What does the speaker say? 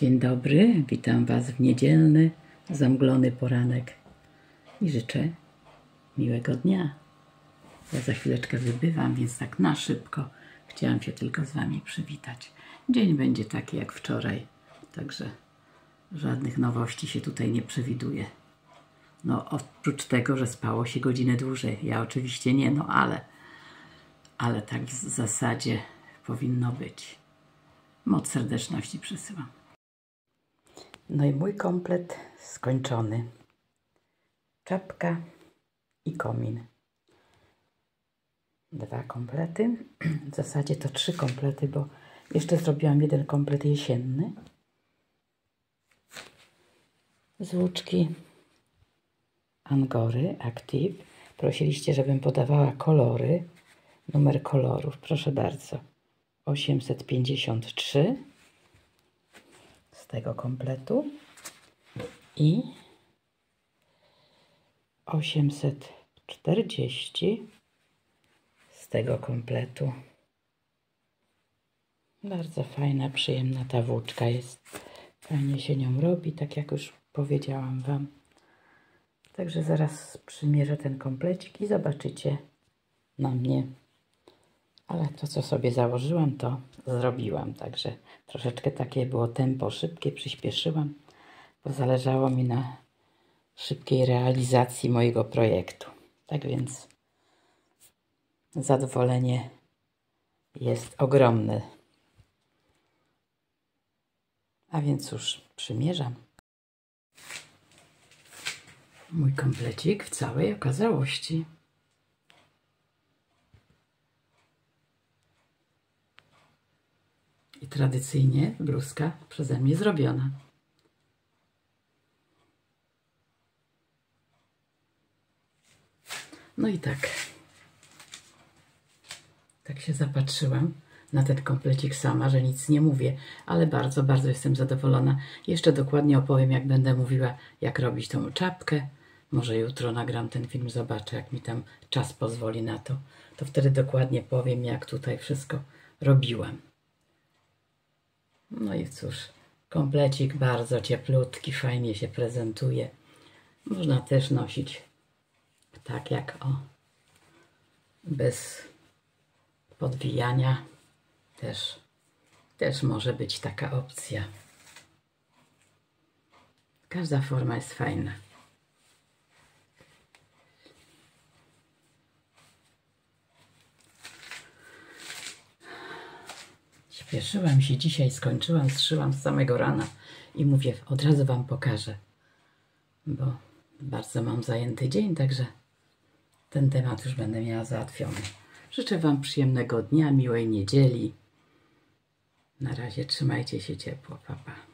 Dzień dobry, witam Was w niedzielny, zamglony poranek i życzę miłego dnia. Ja za chwileczkę wybywam, więc tak na szybko chciałam się tylko z Wami przywitać. Dzień będzie taki jak wczoraj, także żadnych nowości się tutaj nie przewiduje. No oprócz tego, że spało się godzinę dłużej. Ja oczywiście nie, no ale, ale tak w zasadzie powinno być. Moc serdeczności przesyłam. No i mój komplet skończony. Czapka i komin. Dwa komplety. W zasadzie to trzy komplety, bo jeszcze zrobiłam jeden komplet jesienny. Z Angory Active. Prosiliście, żebym podawała kolory. Numer kolorów, proszę bardzo. 853 z tego kompletu i 840 z tego kompletu. Bardzo fajna, przyjemna ta włóczka jest. Fajnie się nią robi, tak jak już powiedziałam Wam. Także zaraz przymierzę ten komplecik i zobaczycie na mnie. Ale to, co sobie założyłam, to zrobiłam. Także troszeczkę takie było tempo szybkie, przyspieszyłam, bo zależało mi na szybkiej realizacji mojego projektu. Tak więc zadowolenie jest ogromne. A więc już przymierzam. Mój komplecik w całej okazałości. I tradycyjnie bluzka przeze mnie zrobiona. No i tak. Tak się zapatrzyłam na ten komplecik sama, że nic nie mówię, ale bardzo, bardzo jestem zadowolona. Jeszcze dokładnie opowiem, jak będę mówiła, jak robić tą czapkę. Może jutro nagram ten film, zobaczę, jak mi tam czas pozwoli na to. To wtedy dokładnie powiem, jak tutaj wszystko robiłam. No i cóż, komplecik bardzo cieplutki, fajnie się prezentuje. Można też nosić tak jak o, bez podwijania. Też, też może być taka opcja. Każda forma jest fajna. Śpieszyłam się dzisiaj, skończyłam, zszyłam z samego rana i mówię, od razu Wam pokażę, bo bardzo mam zajęty dzień, także ten temat już będę miała załatwiony. Życzę Wam przyjemnego dnia, miłej niedzieli. Na razie trzymajcie się ciepło, papa. Pa.